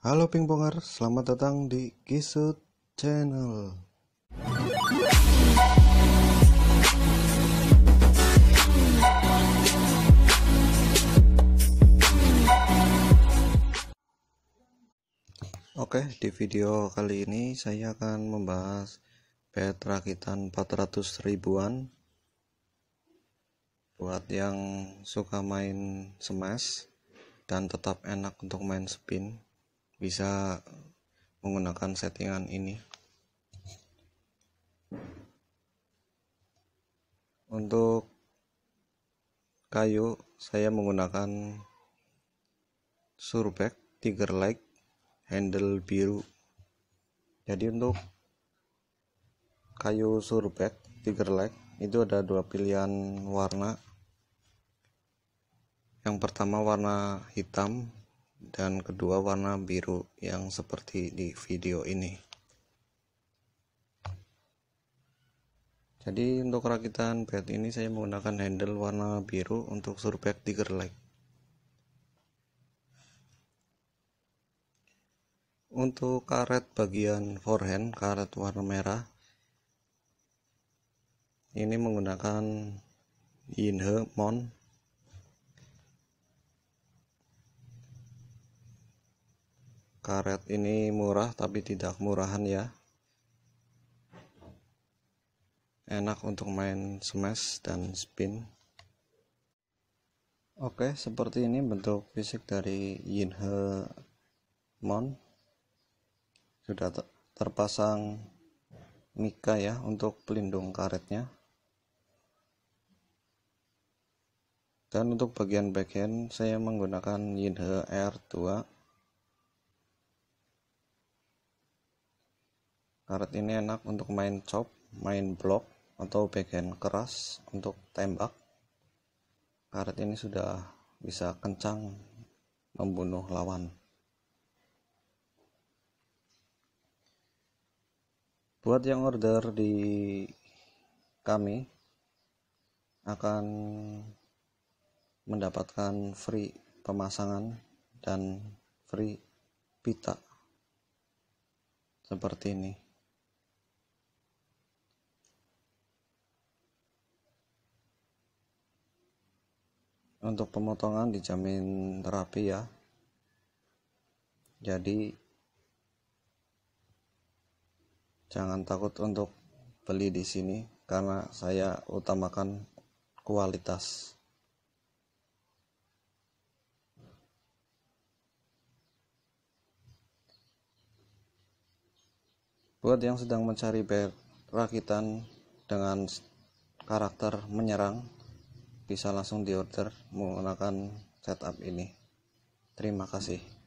Halo pingponger, selamat datang di Kisut Channel. Oke, di video kali ini saya akan membahas bed rakitan 400 ribuan buat yang suka main smash dan tetap enak untuk main spin bisa menggunakan settingan ini. Untuk kayu saya menggunakan surback tiger leg handle biru. Jadi untuk kayu surback tiger leg itu ada dua pilihan warna. Yang pertama warna hitam dan kedua warna biru yang seperti di video ini. Jadi untuk rakitan bed ini saya menggunakan handle warna biru untuk surback tiger leg untuk karet bagian forehand karet warna merah ini menggunakan Yinhe Mon karet ini murah tapi tidak murahan ya. Enak untuk main smash dan spin. Oke seperti ini bentuk fisik dari Yinhe Mon. Sudah terpasang mika ya untuk pelindung karetnya. Dan untuk bagian backhand saya menggunakan Yinhe R2 karet ini enak untuk main chop main block atau backhand keras untuk tembak. Karet ini sudah bisa kencang membunuh lawan. Buat yang order di kami akan mendapatkan free pemasangan dan free pita. Seperti ini untuk pemotongan dijamin terapi ya. Jadi jangan takut untuk beli di sini karena saya utamakan kualitas. Buat yang sedang mencari bed dengan karakter menyerang bisa langsung diorder menggunakan setup ini. Terima kasih